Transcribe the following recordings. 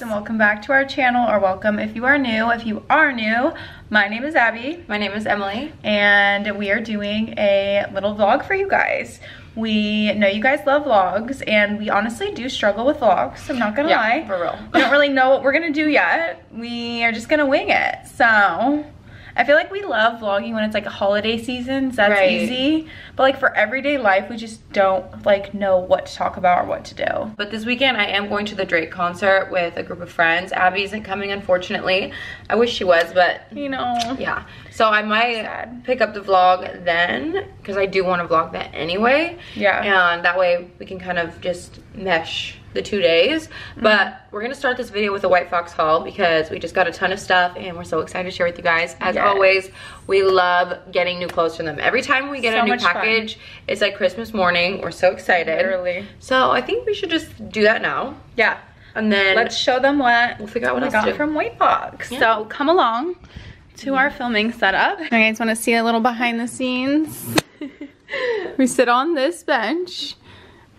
and welcome back to our channel or welcome if you are new. If you are new, my name is Abby. My name is Emily. And we are doing a little vlog for you guys. We know you guys love vlogs and we honestly do struggle with vlogs, I'm not gonna yeah, lie. for real. we don't really know what we're gonna do yet. We are just gonna wing it. So I feel like we love vlogging when it's like a holiday seasons, that's Right. easy. But like for everyday life, we just don't like know what to talk about or what to do. But this weekend I am going to the Drake concert with a group of friends. Abby isn't coming unfortunately. I wish she was, but You know. yeah. So I might Sad. pick up the vlog then because I do want to vlog that anyway. Yeah. And that way we can kind of just mesh the two days. Mm-hmm. But we're gonna start this video with a White Fox haul because we just got a ton of stuff and we're so excited to share with you guys. As Yes. always, we love getting new clothes from them. Every time we get So a new much fun. package, it's like Christmas morning. We're so excited. Literally. So I think we should just do that now. Yeah. And then Let's show them what we'll figure out what I got from White Fox. Yeah. So come along to our filming setup. You guys want to see a little behind the scenes? we sit on this bench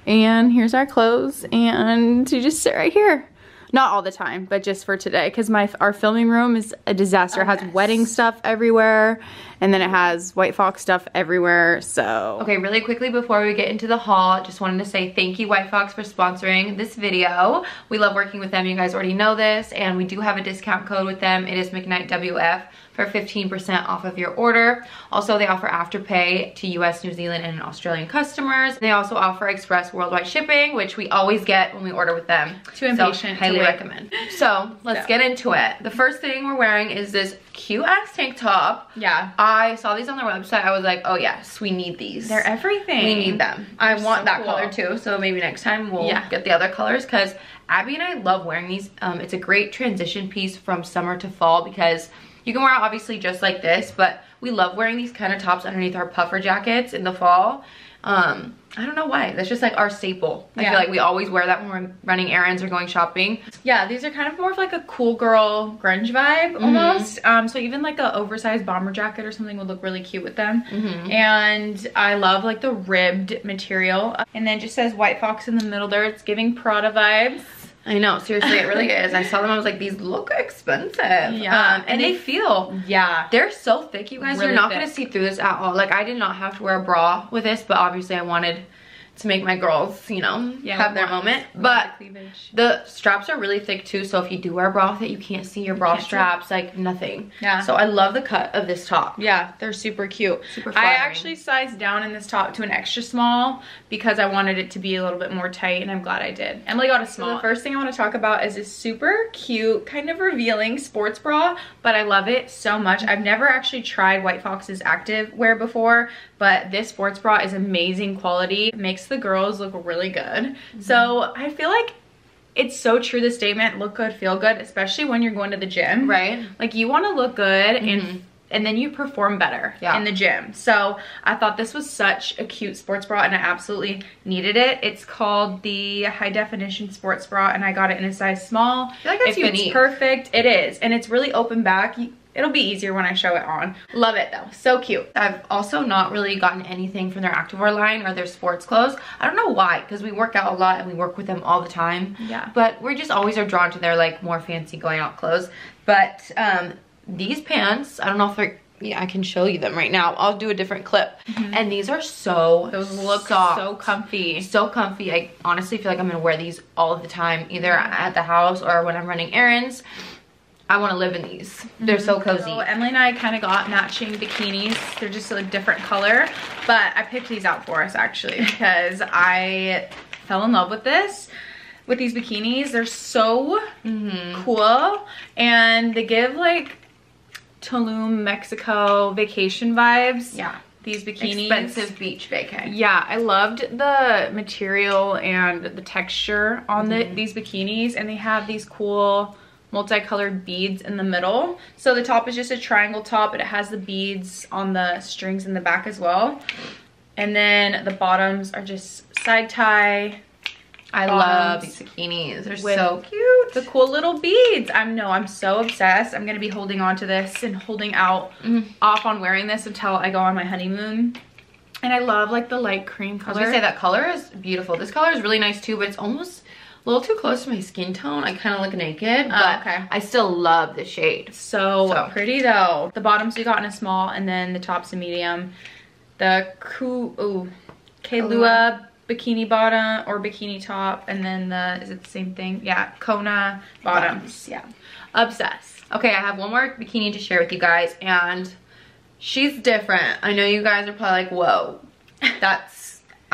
and here's our clothes and you just sit right here. Not all the time, but just for today because my our filming room is a disaster. It has oh, mess. wedding stuff everywhere and then it has White Fox stuff everywhere. So Okay, really quickly before we get into the haul, just wanted to say thank you White Fox for sponsoring this video. We love working with them, you guys already know this, and we do have a discount code with them. It is McKnightWF for 15% off of your order. Also, they offer Afterpay to US, New Zealand, and Australian customers. They also offer express worldwide shipping, which we always get when we order with them. Too impatient So, highly wait. recommend. So, let's So. get into it. The first thing we're wearing is this cute ass tank top. yeah, I saw these on their website. I was like, oh yes, we need these. they're everything. We need them. I They're want so that cool. color too, so maybe next time we'll Yeah. get the other colors because Abby and I love wearing these. Um, it's a great transition piece from summer to fall because you can wear it obviously just like this, but we love wearing these kind of tops underneath our puffer jackets in the fall. Um, I don't know why. That's just like our staple. I Yeah. feel like we always wear that when we're running errands or going shopping. Yeah, these are kind of more of like a cool girl grunge vibe Mm-hmm. almost. Um, so even like a oversized bomber jacket or something would look really cute with them. Mm-hmm. And I love like the ribbed material. And then just says White Fox in the middle there. It's giving Prada vibes. I know, seriously, it really is. I saw them, I was like, these look expensive. Yeah, Um, and and they they- feel Yeah. They're so thick, you guys. Really You're not thick. gonna see through this at all. Like I did not have to wear a bra with this, but obviously I wanted to make my girls, you know, Yeah, have their moment. But the straps are really thick too, so if you do wear a bra with it, you can't see your bra Can't see. straps, like nothing. Yeah. So I love the cut of this top. Yeah, they're super cute. Super I actually sized down in this top to an extra small because I wanted it to be a little bit more tight and I'm glad I did. Emily got a small. the first thing I want to talk about is this super cute, kind of revealing sports bra, but I love it so much. I've never actually tried White Fox's active wear before, but this sports bra is amazing quality. It makes the girls look really good. So I feel like it's so true the statement look good feel good especially when you're going to the gym Right. like you want to look good Mhm. and and then you perform better Yeah. in the gym. So I thought this was such a cute sports bra and I absolutely needed it. It's called the high definition sports bra and I got it in a size small. I feel like that's it unique. perfect. It is. And it's really open back. It'll be easier when I show it on. Love it though. So cute. I've also not really gotten anything from their activewear line or their sports clothes. I don't know why, because we work out a lot and we work with them all the time. Yeah. But we just always are drawn to their like more fancy going out clothes. But um, these pants, I don't know if they're, yeah, I can show you them right now. I'll do a different clip. And these are so. Those look soft. so comfy. so comfy. I honestly feel like I'm gonna wear these all the time, either at the house or when I'm running errands. I want to live in these. They're so cozy. So Emily and I kind of got matching bikinis. They're just a different color, but I picked these out for us actually because I fell in love with this. With these bikinis, they're so Mhm. cool and they give like Tulum, Mexico vacation vibes. Yeah. These bikinis. Expensive beach vacay. Yeah, I loved the material and the texture on the, these bikinis and they have these cool multicolored beads in the middle. So the top is just a triangle top, but it has the beads on the strings in the back as well. And then the bottoms are just side tie I love these bikinis. They're so cute. the cool little beads. I'm no, I'm so obsessed. I'm gonna be holding on to this and holding out Mhm. off on wearing this until I go on my honeymoon. And I love like the light cream I was color. gonna say that color is beautiful. This color is really nice too, but it's almost a little too close to my skin tone. I kind of look naked, Oh, but okay. I still love the shade. So, So. pretty though. The bottoms we got in a small and then the tops a medium. The Ku ooh, Kailua bikini bottom or bikini top and then the is it the same thing? Yeah, Kona bottoms. Yeah. Obsessed. Okay, I have one more bikini to share with you guys, and she's different. I know you guys are probably like, whoa, that's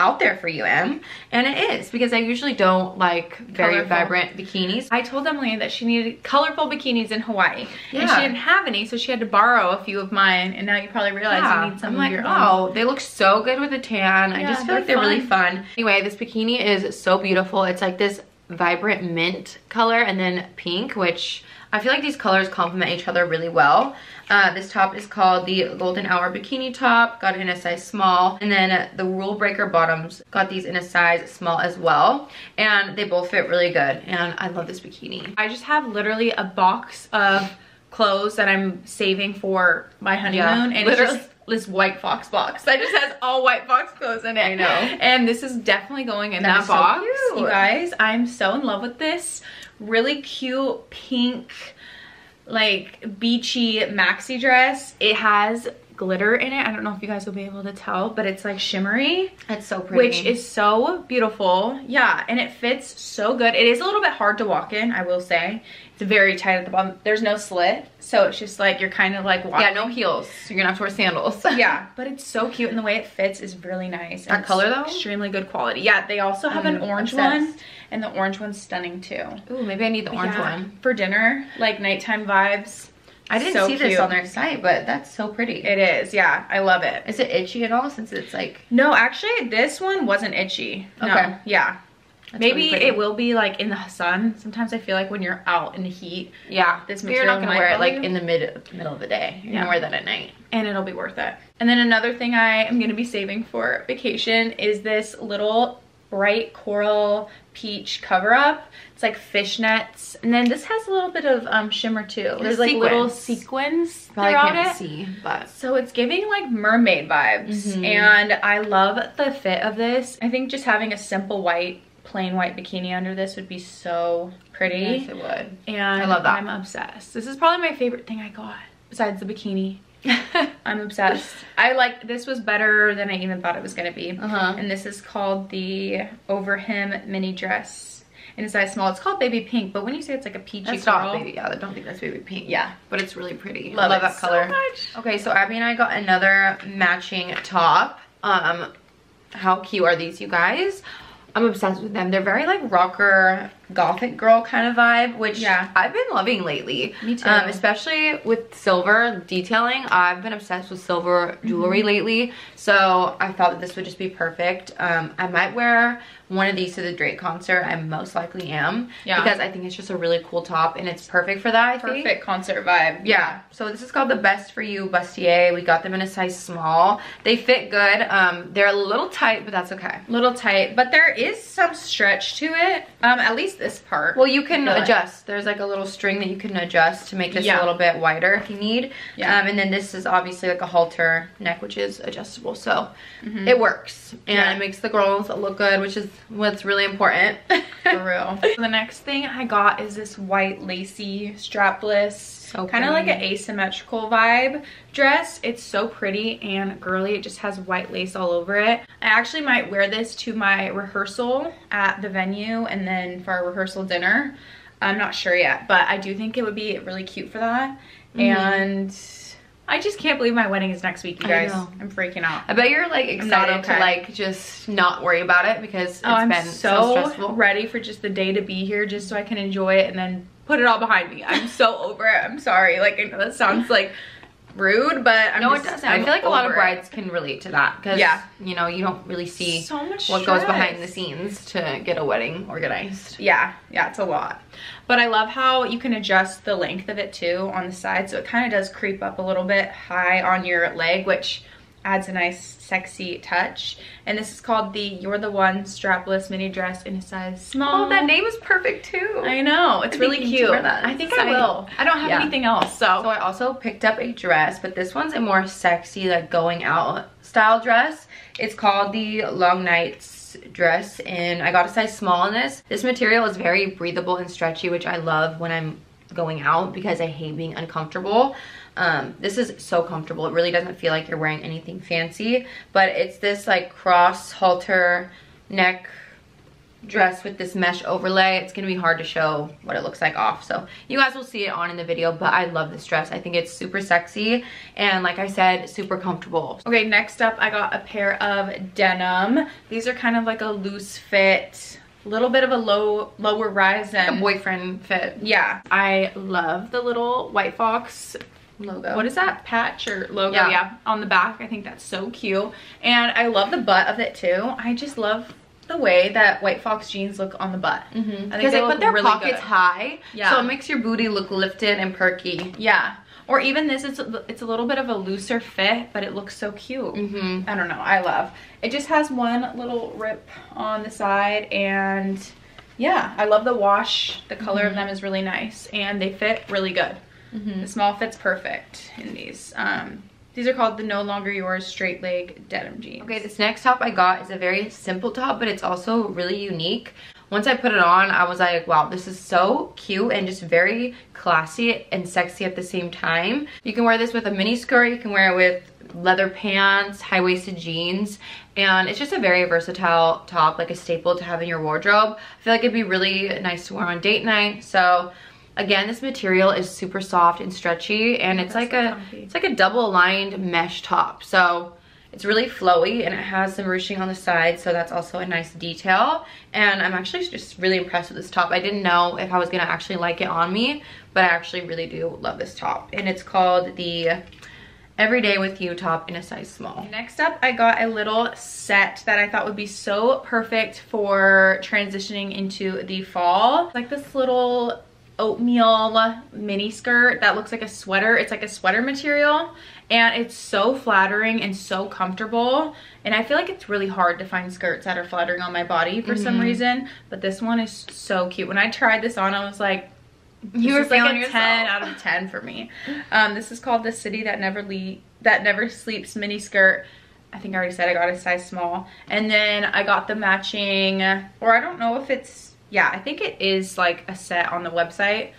out there for you, Em. And it is, because I usually don't like very Colorful. vibrant bikinis. I told Emily that she needed colorful bikinis in Hawaii. And she didn't have any, so she had to borrow a few of mine. And now you probably realize Yeah, you need some I'm of like, your own. they look so good with a tan. I just feel like they're really fun. fun. Anyway, this bikini is so beautiful. It's like this vibrant mint color and then pink, which I feel like these colors complement each other really well. Uh, this top is called the Golden Hour Bikini Top. Got it in a size small. And then the Rule Breaker bottoms. Got these in a size small as well. And they both fit really good. And I love this bikini. I just have literally a box of clothes that I'm saving for my honeymoon. and literally. it's just this white fox box that just has all white fox clothes in it. I know. And this is definitely going in That that, so box. cute. You guys, I'm so in love with this. Really cute pink, like beachy maxi dress. It has glitter in it. I don't know if you guys will be able to tell, but it's like shimmery It's so pretty. which is so beautiful. Yeah, and it fits so good. It is a little bit hard to walk in, I will say. It's very tight at the bottom. There's no slit, so it's just like you're kind of like walking. yeah, no heels. So You're gonna have to wear sandals. yeah, but it's so cute and the way it fits is really nice. and That color, though? Extremely good quality. Yeah, they also have an mm, orange obsessed. one and the orange one's stunning too. Ooh, maybe I need the orange Yeah, one. For dinner, like nighttime vibes. I didn't So see this on their site, but that's so pretty. It is, yeah. I love it. Is it itchy at all since it's like No, actually this one wasn't itchy. No, Okay. yeah. That's Maybe it will be like in the sun. Sometimes I feel like when you're out in the heat yeah. this But you're not gonna wear it like in the mid middle of the day. You're Yeah. gonna wear that at night. and it'll be worth it. And then another thing I am gonna be saving for vacation is this little bright coral peach cover up. It's like fishnets. And then this has a little bit of um, shimmer too. There's like little sequins. sequins Probably throughout can't it. see, but So it's giving like mermaid vibes Mhm. and I love the fit of this. I think just having a simple white, plain white bikini under this would be so pretty. yes, it would. And I love that. I'm obsessed. This is probably my favorite thing I got besides the bikini. I'm obsessed. I like, this was better than I even thought it was gonna be. Uh-huh. And this is called the Over Him Mini Dress in a size small. It's called Baby Pink, but when you say it's like a peachy That's girl, not baby. Yeah, I don't think that's baby pink. Yeah. but it's really pretty. love, I love that color. so much. Okay, so Abby and I got another matching top. Um, how cute are these, you guys? I'm obsessed with them. They're very like rocker, gothic girl kind of vibe, which Yeah. I've been loving lately. Me too. Um, especially with silver detailing. I've been obsessed with silver jewelry Mm-hmm. lately, so I thought that this would just be perfect. Um, I might wear one of these to the Drake concert. I most likely am. Yeah. Because I think it's just a really cool top and it's perfect for that, I think. Perfect concert vibe. Yeah, so this is called the Best For You Bustier. We got them in a size small. They fit good. Um, they're a little tight, but that's okay. little tight, but there is some stretch to it. Um, at least this part. Well, you can I feel like- adjust. There's like a little string that you can adjust to make this Yeah. a little bit wider if you need. Yeah. Um, and then this is obviously like a halter neck, which is adjustable. So Mhm. it works. And Yeah. it makes the girls look good, which is what's really important. For real. the next thing I got is this white lacy strapless, So kind of like an asymmetrical vibe dress. It's so pretty and girly. It just has white lace all over it. I actually might wear this to my rehearsal at the venue and then for our rehearsal dinner. I'm not sure yet, but I do think it would be really cute for that. Mhm. And I just can't believe my wedding is next week, you guys. I'm freaking out. I bet you're like excited to like just not worry about it because it's Oh, been so, so, stressful. ready for just the day to be here just so I can enjoy it and then put it all behind me. I'm so over it. I'm sorry. Like, I know that sounds like rude, but I'm no, just, it doesn't. I'm I feel like a lot of over it. brides can relate to that because Yeah. you know you don't really see So much what goes behind the scenes to get a wedding organized. Yeah, yeah, it's a lot. But I love how you can adjust the length of it too on the side. So it kind of does creep up a little bit high on your leg, which adds a nice sexy touch. And this is called the You're the One strapless mini dress in a size small. Oh, that name is perfect too. I know, it's I really think you need to cute. I think I will. I don't have Yeah. anything else, So I also picked up a dress, but this one's a more sexy, like going out style dress. It's called the Long Nights dress and I got a size small in this. This material is very breathable and stretchy, which I love when I'm going out because I hate being uncomfortable. Um, this is so comfortable. It really doesn't feel like you're wearing anything fancy, but it's this like cross halter neck dress with this mesh overlay. It's gonna be hard to show what it looks like off. So you guys will see it on in the video, but I love this dress. I think it's super sexy and like I said, super comfortable. Okay, next up I got a pair of denim. These are kind of like a loose fit, little bit of a low lower rise and a boyfriend fit. Yeah, I love the little White Fox logo. What is that? Patch or logo? Yeah. yeah, on the back. I think that's so cute. And I love the butt of it too. I just love the way that White Fox jeans look on the butt. Because mm -hmm. they, they put their really pockets good. high, yeah. so it makes your booty look lifted and perky. Yeah. Or even this, it's a, it's a little bit of a looser fit, but it looks so cute. Mm -hmm. I don't know, I love. It just has one little rip on the side and yeah, I love the wash. The color mm -hmm. of mm-hmm. them is really nice and they fit really good. Mm -hmm. The small fit's perfect in these. Um, these are called the No Longer Yours Straight Leg Denim Jeans. Okay, this next top I got is a very simple top, but it's also really unique. Once I put it on, I was like, wow, this is so cute and just very classy and sexy at the same time. You can wear this with a mini skirt, you can wear it with leather pants, high-waisted jeans, and it's just a very versatile top, like a staple to have in your wardrobe. I feel like it'd be really nice to wear on date night, so Again, this material is super soft and stretchy and it's That's like so a comfy. it's like a double lined mesh top. So it's really flowy and it has some ruching on the side, so that's also a nice detail. And I'm actually just really impressed with this top. I didn't know if I was gonna actually like it on me, but I actually really do love this top. And it's called the Everyday With You top in a size small. Next up, I got a little set that I thought would be so perfect for transitioning into the fall. Like this little oatmeal mini skirt that looks like a sweater. It's like a sweater material and it's so flattering and so comfortable. And I feel like it's really hard to find skirts that are flattering on my body for mm -hmm. some mm-hmm. reason. But this one is so cute. When I tried this on, I was like, you were like a yourself. 10 out of 10 for me. Um, this is called the City That Never Le That Never Sleeps mini skirt. I think I already said I got a size small. And then I got the matching, or I don't know if it's yeah, I think it is like a set on the website,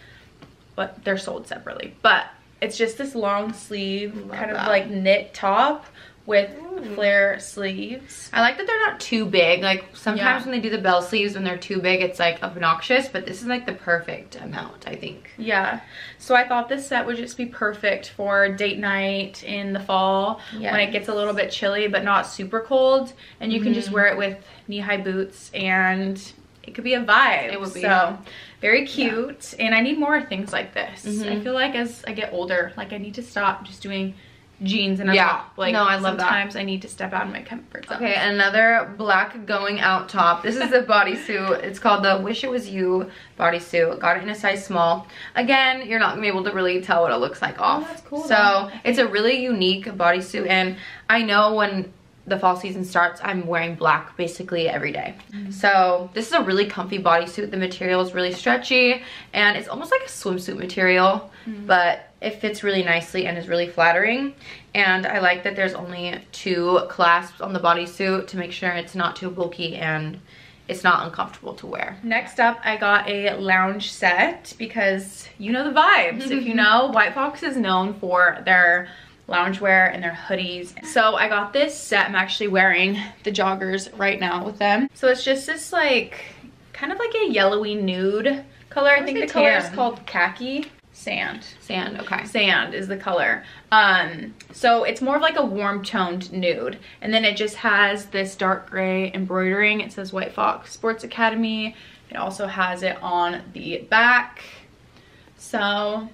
but they're sold separately. But it's just this long sleeve Love kind that. of like knit top with flare sleeves. I like that they're not too big. Like sometimes yeah. when they do the bell sleeves when they're too big, it's like obnoxious, but this is like the perfect amount, I think. Yeah. So I thought this set would just be perfect for date night in the fall yes. when it gets a little bit chilly but not super cold. And you mm -hmm. can just mm-hmm. wear it with knee-high boots and it could be a vibe. It would be. So very cute. Yeah. And I need more things like this. Mm -hmm. I mm-hmm. feel like as I get older, like I need to stop just doing jeans and a yeah. top. Like no, I love sometimes that. I need to step out of my comfort zone. Okay, another black going out top. This is a bodysuit. It's called the Wish It Was You bodysuit. Got it in a size small. Again, you're not gonna be able to really tell what it looks like off. Oh, that's cool. So though. it's a really unique bodysuit and I know when the fall season starts, I'm wearing black basically every day. Mm -hmm. So this is a really comfy bodysuit. The material is really stretchy and it's almost like a swimsuit material, mm but it fits really nicely and is really flattering. And I like that there's only two clasps on the bodysuit to make sure it's not too bulky and it's not uncomfortable to wear. Next up, I got a lounge set because you know the vibes. if you know, White Fox is known for their loungewear and their hoodies. So I got this set. I'm actually wearing the joggers right now with them. So it's just this like, kind of like a yellowy nude color. I think the tan? color is called khaki. Sand. Sand, okay. Sand is the color. Um, so it's more of like a warm toned nude. And then it just has this dark gray embroidering. It says White Fox Sports Academy. It also has it on the back. So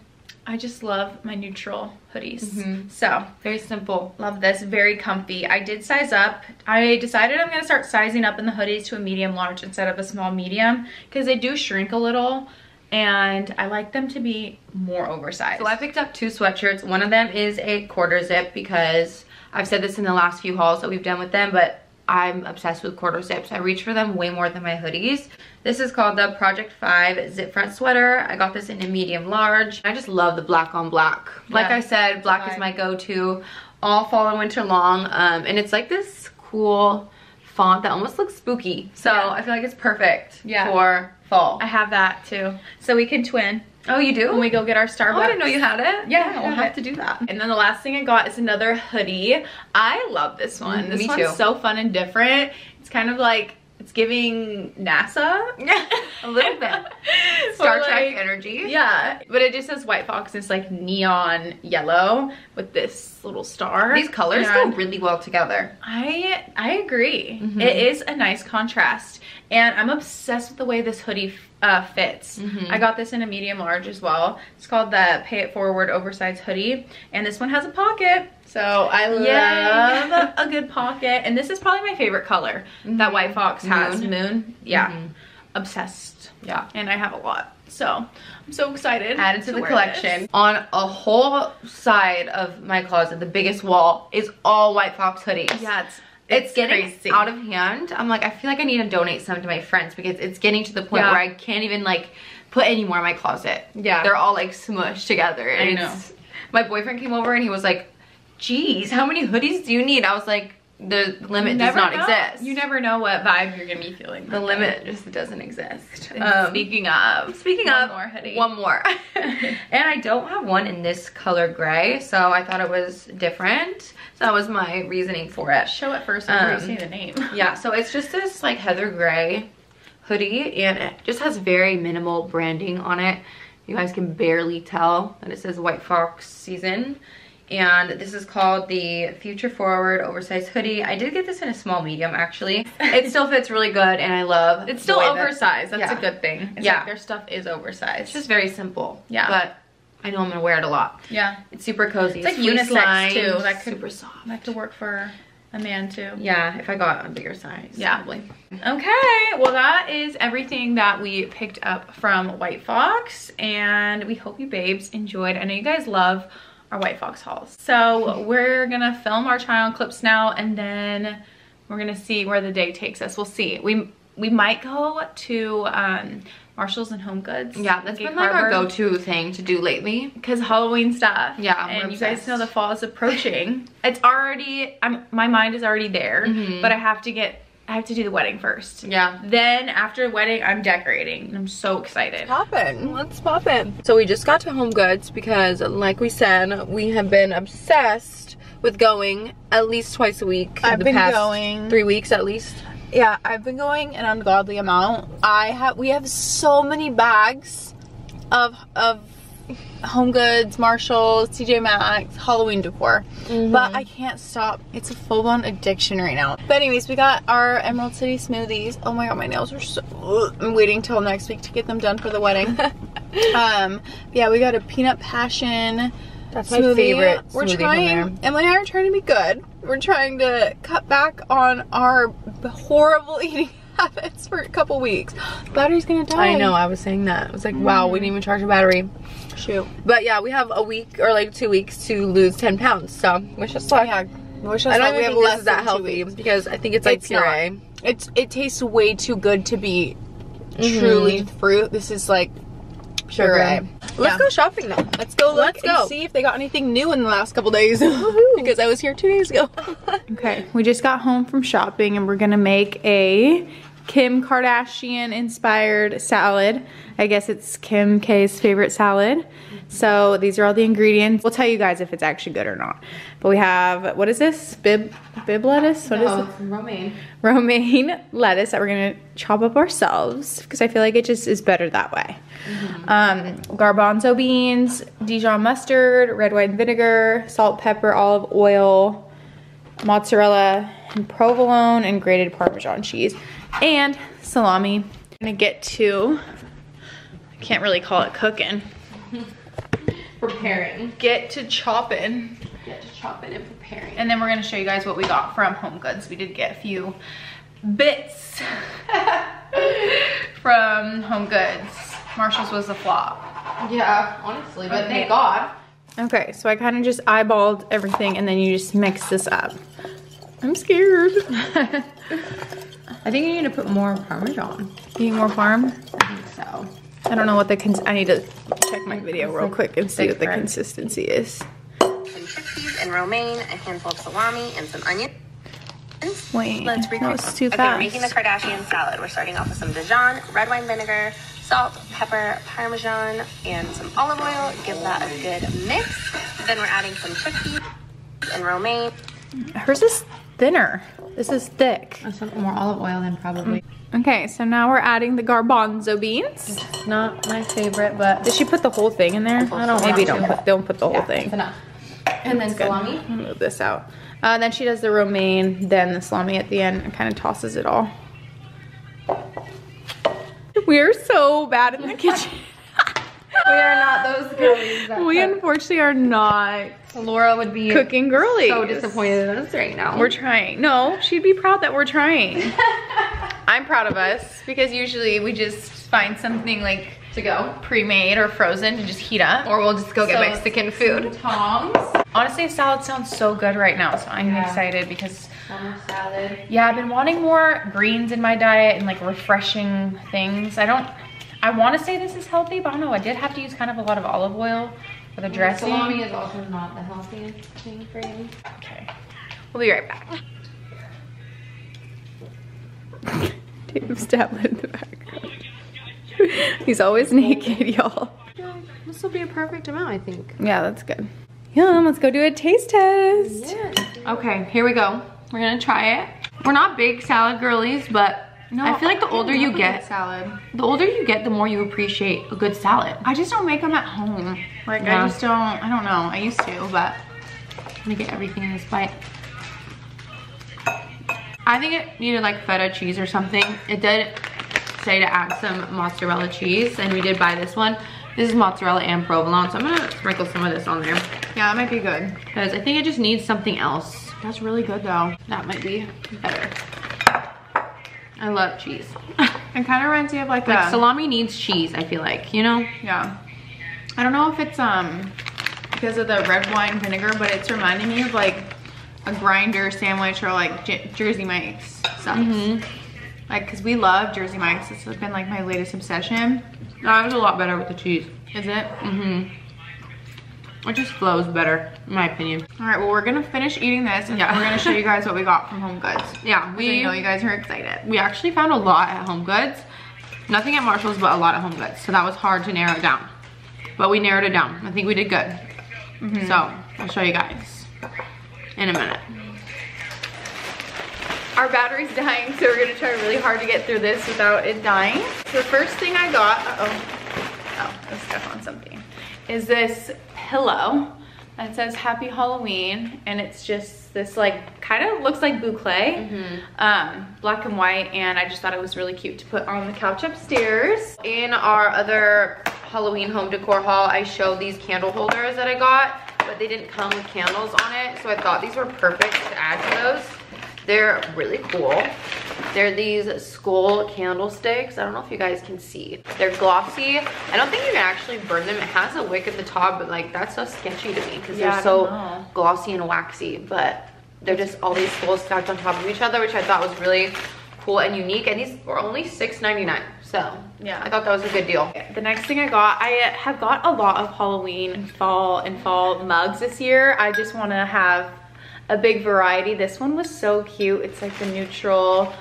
I just love my neutral hoodies. Mm -hmm. So very simple. Love this, very comfy. I did size up. I decided I'm gonna start sizing up in the hoodies to a medium large instead of a small medium because they do shrink a little and I like them to be more oversized. So I picked up two sweatshirts. One of them is a quarter zip because I've said this in the last few hauls that we've done with them, but I'm obsessed with quarter zips. I reach for them way more than my hoodies. This is called the Project 5 zip front sweater. I got this in a medium large. I just love the black on black. Like I said, black is my go-to all fall and winter long. Um, and it's like this cool font that almost looks spooky. So Yeah. I feel like it's perfect Yeah. for fall. I have that too. So we can twin oh, you do? when we go get our Starbucks. Oh, I didn't know you had it. Yeah, I we'll have have it. to do that. And then the last thing I got is another hoodie. I love this one. Mm, this me one's too. so fun and different. It's kind of like it's giving NASA. A little bit. Star Trek like- energy. Yeah, but it just says White Fox. And it's like neon yellow with this little star. These colors And go really well together. I I agree. Mhm. It is a nice contrast, and I'm obsessed with the way this hoodie uh, fits. Mhm. I got this in a medium large as well. It's called the Pay It Forward oversized hoodie, and this one has a pocket. So I Yay. love a good pocket, and this is probably my favorite color that Mhm. White Fox has. Moon. Moon, yeah, Mhm. obsessed, Yeah. and I have a lot. So I'm so excited. Added to, the collection. this. On a whole side of my closet, the biggest wall is all White Fox hoodies. Yeah, it's It's, getting crazy. out of hand. I'm like, I feel like I need to donate some to my friends because it's getting to the point Yeah. where I can't even like put any more in my closet. Yeah. They're all like smushed together. I know. My boyfriend came over and he was like, geez, how many hoodies do you need? I was like, the limit does not know. exist. You never know what vibe you're gonna be feeling. the limit just doesn't exist. Um, speaking of, Speaking one of, more hoodie. one more. and I don't have one in this color gray, so I thought it was different. So that was my reasoning for it. Show it first before Um, you say the name. Yeah, so it's just this like heather gray hoodie and it just has very minimal branding on it. You guys can barely tell that it says White Fox season. And this is called the Future Forward Oversized Hoodie. I did get this in a small medium actually. It still fits really good and I love It's still that- oversized. That's yeah. a good thing. It's Yeah. like their stuff is oversized. It's just very simple. Yeah. But I know I'm gonna wear it a lot. yeah, It's super cozy. It's like unisex, lined, too. That could- super soft. that could work for a man too. Yeah, if I got a bigger size. Yeah. Probably. Okay, well that is everything that we picked up from White Fox and we hope you babes enjoyed. I know you guys love our White Fox hauls. So we're gonna film our try on clips now and then we're gonna see where the day takes us. We'll see. We we might go to um, Marshalls and Home Goods. Yeah, that's Gig been like our go-to thing to do lately. because Halloween stuff. Yeah, we're and you guys know the fall is approaching. it's already. I'm. My mind is already there, Mhm. but I have to get. I have to do the wedding first. Yeah. Then after the wedding, I'm decorating. and I'm so excited. Poppin'. Let's pop in. So we just got to Home Goods because, like we said, we have been obsessed with going at least twice a week. I've the been past going- three weeks at least. Yeah, I've been going an ungodly amount. I have we have so many bags of of Home Goods, Marshalls, TJ Maxx, Halloween decor. But I can't stop. It's a full-blown addiction right now. But anyways, we got our Emerald City smoothies. Oh my god, my nails are so. I'm waiting till next week to get them done for the wedding. um yeah, we got a peanut passion That's smoothie. my favorite We're trying. Emily and I are trying to be good. We're trying to cut back on our horrible eating habits for a couple weeks. Battery's gonna die. I know, I was saying that. I was like, wow, we didn't even charge a battery. Shoot. But yeah, we have a week or like two weeks to lose 10 pounds. So, wish us luck. Yeah. Wish I us don't luck. even We have think less this is that healthy because I think it's like It's puree. not. It's it tastes way too good to be mm-hmm. truly fruit. This is like Sugar. puree. Let's Yeah. go shopping though. Let's go look Let's and go. see if they got anything new in the last couple days. because I was here two days ago. Okay, we just got home from shopping and we're gonna make a Kim Kardashian inspired salad. I guess it's Kim K's favorite salad. So these are all the ingredients. We'll tell you guys if it's actually good or not. But we have, what is this? Bib, bib lettuce? What is it? romaine. romaine lettuce that we're gonna chop up ourselves because I feel like it just is better that way. Um, garbanzo beans, Dijon mustard, red wine vinegar, salt, pepper, olive oil, mozzarella, and provolone, and grated Parmesan cheese, and salami. I'm gonna get to, I can't really call it cooking, Preparing. get to chopping. Get to chopping and preparing. And then we're gonna show you guys what we got from Home Goods. We did get a few bits from Home Goods. Marshall's was a flop. Yeah, honestly, but thank God. Okay, so I kind of just eyeballed everything and then you just mix this up. I'm scared. I think you need to put more Parmesan. Eating more farm? I think so. I don't know what the cons- I need to check my video real quick and see what the bread. consistency is. some chickpeas and romaine, a handful of salami, and some onion. Wait, Let's that recap. was too okay, fast. we're making the Kardashian salad. We're starting off with some Dijon, red wine vinegar, salt, pepper, parmesan, and some olive oil. Give that a good mix. Then we're adding some chickpeas and romaine. Hers is thinner. This is thick. That's more olive oil than probably. Okay, so now we're adding the garbanzo beans. Not my favorite, but Did she put the whole thing in there? I don't Maybe don't to. put don't put the whole yeah, thing. enough. And then Good. salami. I'll move this out. Uh, then she does the romaine, then the salami at the end, and kind of tosses it all. We're so bad in the kitchen. We are not those girlies. we cook. unfortunately are not Laura would be cooking girlies. so disappointed in us right now. We're trying. No, she'd be proud that we're trying. I'm proud of us because usually we just find something like to go. pre-made or frozen to just heat up. Or we'll just go get Mexican food. Tongs. Honestly, a salad sounds so good right now, so I'm Yeah. excited because salad. yeah, I've been wanting more greens in my diet and like refreshing things. I don't, I want to say this is healthy, but I don't know. I did have to use kind of a lot of olive oil for the dressing. Salami is also not the healthiest thing for you. Okay, we'll be right back. Dave's tablet in the background. He's always naked, y'all. This will be a perfect amount, I think. Yeah, that's good. Yum, let's go do a taste test. Okay, here we go. We're gonna try it. We're not big salad girlies, but I feel like the older you get, salad. the older you get, the more you appreciate a good salad. I just don't make them at home. Like Yeah. I just don't. I don't know. I used to, but I'm gonna get everything in this bite. I think it needed like feta cheese or something. It did say to add some mozzarella cheese, and we did buy this one. This is mozzarella and provolone, so I'm gonna sprinkle some of this on there yeah, that might be good. because I think it just needs something else. That's really good though. That might be better. I love cheese. It kind of reminds me of like, like a salami needs cheese, I feel like, you know? yeah. I don't know if it's um because of the red wine vinegar, but it's reminding me of like a grinder sandwich or like J- Jersey Mike's stuff. Mm-hmm. Like, cause we love Jersey Mike's. It's been like my latest obsession. That was a lot better with the cheese. Is it? Mm-hmm. It just flows better, in my opinion. All right. Well, we're gonna finish eating this, and Yeah. we're gonna show you guys what we got from Home Goods. Yeah, We we know you guys are excited. we actually found a lot at Home Goods. Nothing at Marshall's, but a lot at Home Goods. So that was hard to narrow it down. But we narrowed it down. I think we did good. So I'll show you guys in a minute. Our battery's dying, so we're gonna try really hard to get through this without it dying. So the first thing I got, uh oh, oh, there's stuff on something, is this pillow that says Happy Halloween, and it's just this like, kind of looks like boucle, um, black and white, and I just thought it was really cute to put on the couch upstairs. In our other Halloween home decor haul, I showed these candle holders that I got, but they didn't come with candles on it. So I thought these were perfect to add to those. They're really cool. They're these skull candlesticks. I don't know if you guys can see. They're glossy. I don't think you can actually burn them. It has a wick at the top, but like that's so sketchy to me because Yeah, they're so glossy and waxy. But they're just all these skulls stacked on top of each other, which I thought was really cool and unique. And these were only $6.99. So Yeah. I thought that was a good deal. The next thing I got, I have got a lot of Halloween and fall and fall mugs this year. I just want to have a big variety. This one was so cute. It's like the neutral,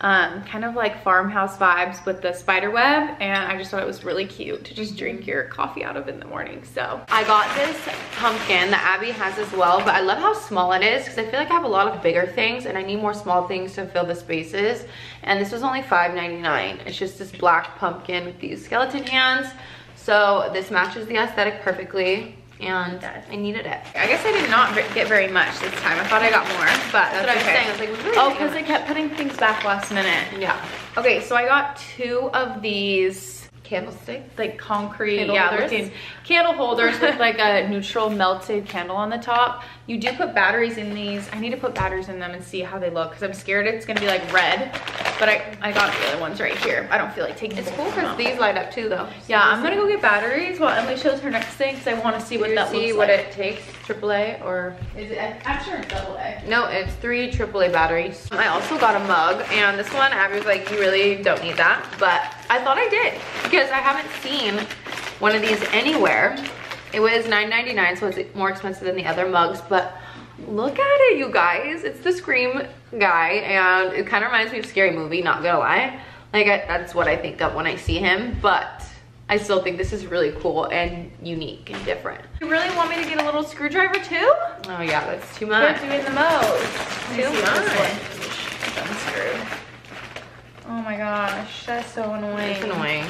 um, kind of like farmhouse vibes with the spider web. And I just thought it was really cute to just drink your coffee out of in the morning. So I got this pumpkin that Abby has as well, but I love how small it is because I feel like I have a lot of bigger things and I need more small things to fill the spaces. And this was only $5.99. It's just this black pumpkin with these skeleton hands. So this matches the aesthetic perfectly and I needed it. I guess I did not get very much this time. I thought I got more, but that's, That's what I was saying. I was like, really Oh, because I kept putting things back last minute. Yeah. Okay, so I got two of these Candlestick. like concrete, Candle yeah, holders? looking candle holders with like a neutral melted candle on the top. You do put batteries in these. I need to put batteries in them and see how they look because I'm scared it's gonna be like red. But I, I got the other ones right here. I don't feel like taking It's cool them because out. these light up too though. Yeah, I'm gonna go get batteries while Emily shows her next thing because I want to see what you that see looks what like. it takes, AAA or Is it? I'm sure it's double A. No, it's three AAA batteries. I also got a mug, and this one, Abby was like, you really don't need that, but I thought I did, because I haven't seen one of these anywhere. It was $9.99, so it's more expensive than the other mugs, but Look at it, you guys. It's the Scream guy, and it kind of reminds me of Scary Movie, not gonna lie. Like, I, that's what I think of when I see him, but I still think this is really cool and unique and different. You really want me to get a little screwdriver too? Oh yeah, that's too much. They're doing the most. Too much. I'm screwed. Oh my gosh, that's so annoying. It's annoying.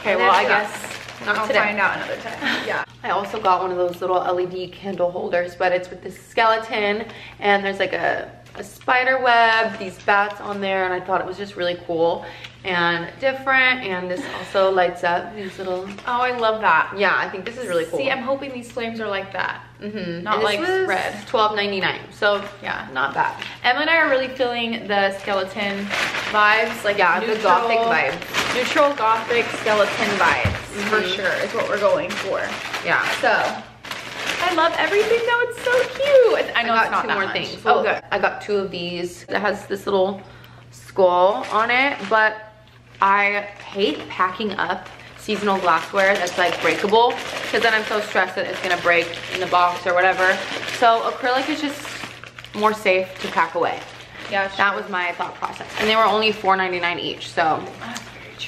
Okay, And well, I guess not I'll today. find out another time. Yeah. I also got one of those little LED candle holders, but it's with this skeleton and there's like a, a spider web, these bats on there, and I thought it was just really cool and different. And this also lights up these little, Oh, I love that. yeah, I think this is really cool. See, I'm hoping these flames are like that. mm-hmm. not like red. Twelve ninety nine. So Yeah. not bad. Emma and I are really feeling the skeleton vibes, like Yeah, the gothic vibe. Neutral gothic skeleton vibes, for Mhm. sure, is what we're going for. Yeah. So, I love everything though, it's so cute. I know I it's got not two that more much. things. Oh, good. I got two of these. It has this little skull on it, but I hate packing up seasonal glassware that's like breakable because then I'm so stressed that it's gonna break in the box or whatever. So acrylic is just more safe to pack away. Yeah, That was my thought process. And they were only $4.99 each, so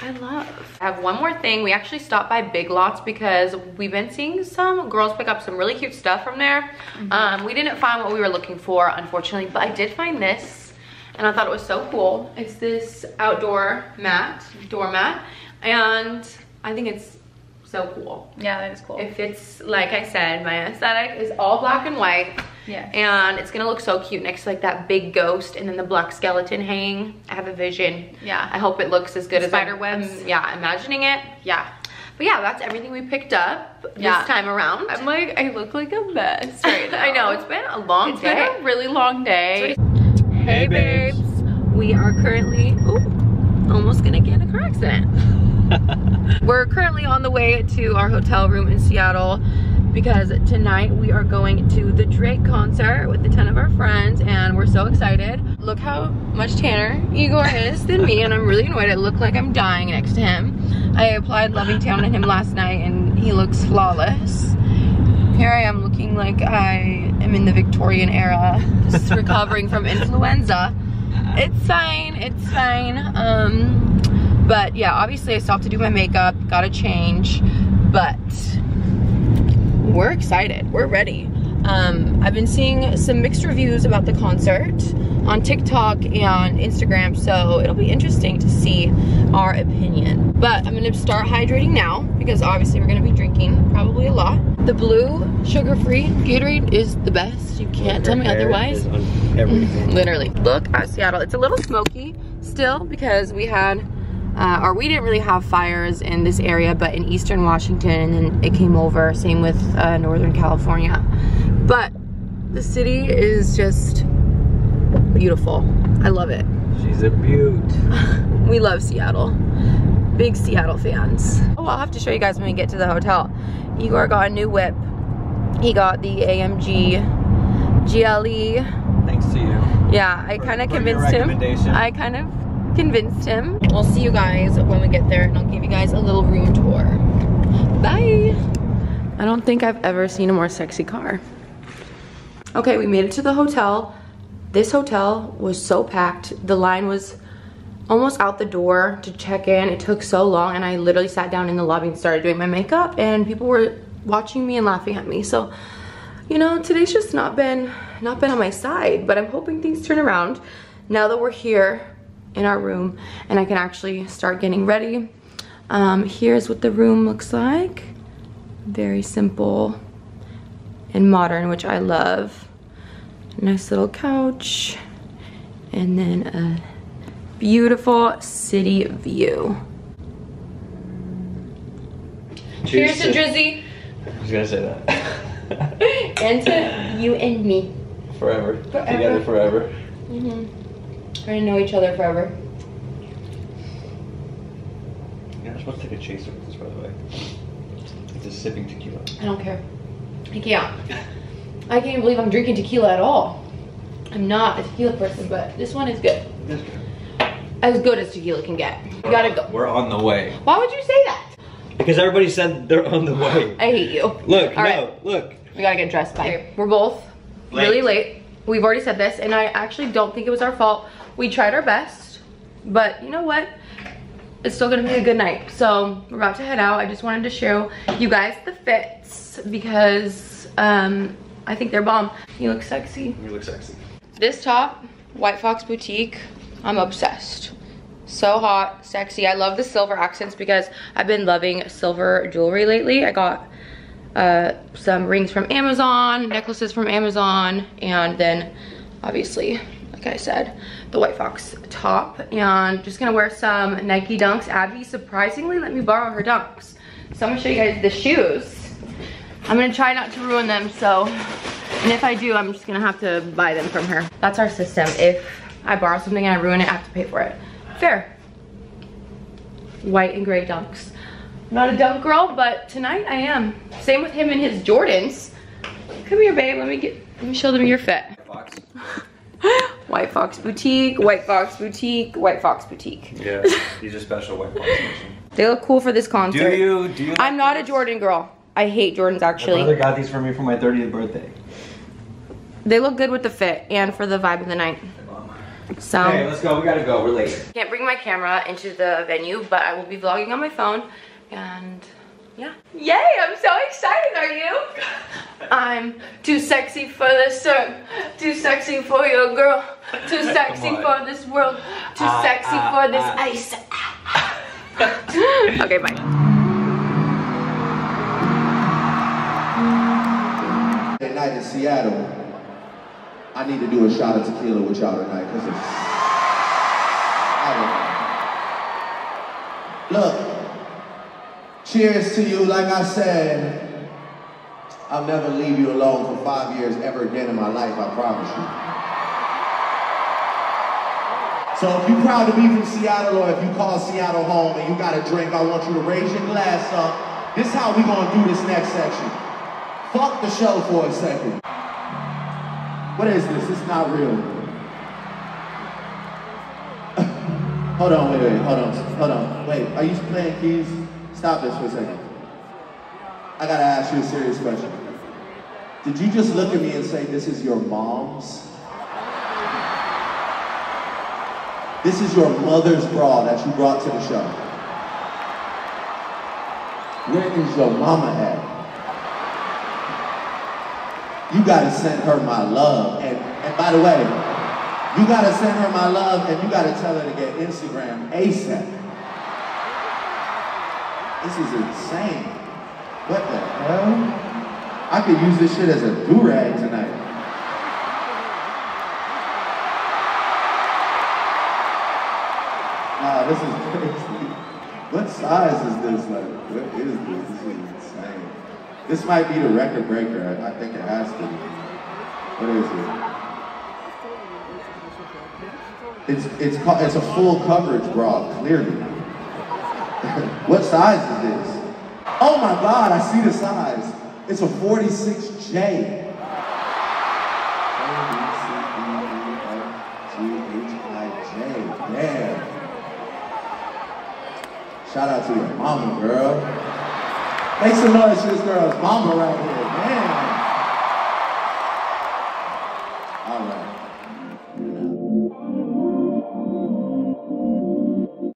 I love. I have one more thing. We actually stopped by Big Lots because we've been seeing some girls pick up some really cute stuff from there. Um, we didn't find what we were looking for, unfortunately, but I did find this and I thought it was so cool. It's this outdoor mat, doormat, and I think it's so cool. Yeah, that is cool. It fits, like I said, my aesthetic is all black and white. Yeah. And it's gonna look so cute next to like that big ghost and then the black skeleton hanging. I have a vision. Yeah. I hope it looks as good as Spider webs. I'm, yeah, imagining it. yeah. But yeah, that's everything we picked up Yeah. this time around. I'm like, I look like a mess right now. I know, it's been a long It's day. been a really long day. hey babes. We are currently, ooh, almost gonna get in a car accident. We're currently on the way to our hotel room in Seattle because tonight we are going to the Drake concert with the 10 of our friends and we're so excited. Look how much tanner Igor is than me and I'm really annoyed. I look like I'm dying next to him. I applied Loving Tan on him last night and he looks flawless. Here I am looking like I am in the Victorian era, just recovering from influenza. It's fine, it's fine. Um, but yeah, obviously I still have to do my makeup, gotta change, but we're excited, we're ready. Um, I've been seeing some mixed reviews about the concert on TikTok and Instagram, so it'll be interesting to see our opinion. But I'm gonna start hydrating now because obviously we're gonna be drinking probably a lot. The blue sugar-free Gatorade is the best. You can't tell me otherwise. everything. Literally. Look at Seattle. It's a little smoky still because we had, uh, or we didn't really have fires in this area, but in eastern Washington, and then it came over. Same with uh, Northern California. But the city is just beautiful. I love it. She's a beaut. We love Seattle. Big Seattle fans. Oh, I'll have to show you guys when we get to the hotel. Igor got a new whip. He got the AMG GLE Thanks to you. Yeah, I kind of convinced him. I kind of convinced him. We'll see you guys when we get there and I'll give you guys a little room tour. Bye. I don't think I've ever seen a more sexy car. Okay, we made it to the hotel. This hotel was so packed. The line was almost out the door to check in. It took so long and I literally sat down in the lobby and started doing my makeup and people were watching me and laughing at me. So, you know, today's just not been not been on my side, but I'm hoping things turn around now that we're here in our room and I can actually start getting ready. Um, here's what the room looks like. Very simple and modern, which I love. Nice little couch and then a beautiful city view. Cheers to Drizzy I was gonna say that. and to you and me. forever. Forever. Together forever. We're gonna know each other forever. Yeah, I'm supposed to take a chaser with this, by the way. It's a sipping tequila. I don't care. I can't. I can't believe I'm drinking tequila at all. I'm not a tequila person, but this one is good. That's good. As good as tequila can get. You gotta go. We're on the way. Why would you say that? Because everybody said they're on the way. I hate you. Look, All no, right. look. We gotta get dressed. Bye. We're both really late. We've already said this, and I actually don't think it was our fault. We tried our best, but you know what? It's still gonna be a good night. So we're about to head out. I just wanted to show you guys the fits because um, I think they're bomb. You look sexy. You look sexy. This top, White Fox Boutique, I'm obsessed. So hot, sexy. I love the silver accents because I've been loving silver jewelry lately. I got uh, some rings from Amazon, necklaces from Amazon, and then obviously, like I said, the White Fox top. And just gonna wear some Nike Dunks. Abby surprisingly let me borrow her Dunks. So I'm gonna show you guys the shoes. I'm gonna try not to ruin them, so, and if I do, I'm just gonna have to buy them from her. That's our system. If I borrow something and I ruin it, I have to pay for it. Fair. White and gray dunks. Not a dunk girl, but tonight I am. Same with him and his Jordans. Come here, babe. Let me get. Let me show them your fit. Fox. White Fox Boutique, White Fox Boutique, White Fox Boutique. Yeah, these are special white Fox edition. They look cool for this concert. Do you? Do you? I'm like not a? Jordan girl. I hate Jordans actually. My actually. brother got these for me for my 30th birthday. They look good with the fit and for the vibe of the night. So. Okay, let's go. We gotta go. We're late. Can't bring my camera into the venue, but I will be vlogging on my phone. And yeah. Yay, I'm so excited, are you? I'm too sexy for this sir. Too sexy for your girl. Too sexy for this world. Too Ah, sexy ah, for this ah. ice. okay, bye. At night in Seattle, I need to do a shot of tequila with y'all tonight because it's. I don't know. Look, cheers to you. Like I said, I'll never leave you alone for five years ever again in my life. I promise you. So if you're proud to be from Seattle or if you call Seattle home and you got a drink, I want you to raise your glass up. This is how we gonna do this next section. Fuck the show for a second. What is this? It's not real. hold on, wait, wait, hold on, hold on. Wait, are you playing keys? Stop this for a second. I gotta ask you a serious question. Did you just look at me and say this is your mom's? This is your mother's bra that you brought to the show. Where is your mama at? You gotta send her my love. And, and by the way, you gotta send her my love and you gotta tell her to get Instagram ASAP. This is insane. What the hell? I could use this shit as a do-rag tonight. Nah, this is crazy. What size is this? Like, what is this? This is insane. This might be the record breaker. I, I think it has to be. What is it? It's it's it's a full coverage bra, clearly. What size is this? Oh my god, I see the size. It's a 46J. A-B-C-D-E-F-G-H-I-J. Damn. Shout out to your mama, girl. Make some noise for this girl's mama right here.